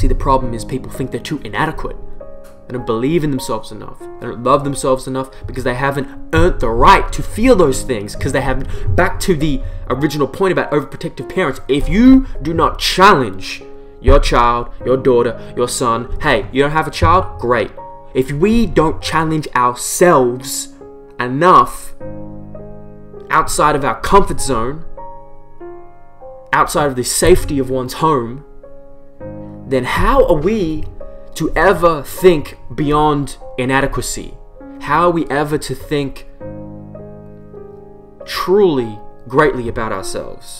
See, the problem is people think they're too inadequate. They don't believe in themselves enough. They don't love themselves enough because they haven't earned the right to feel those things. Because they haven't. Back to the original point about overprotective parents. If you do not challenge your child, your daughter, your son, hey, you don't have a child? Great. If we don't challenge ourselves enough outside of our comfort zone, outside of the safety of one's home, then how are we to ever think beyond inadequacy? How are we ever to think truly greatly about ourselves?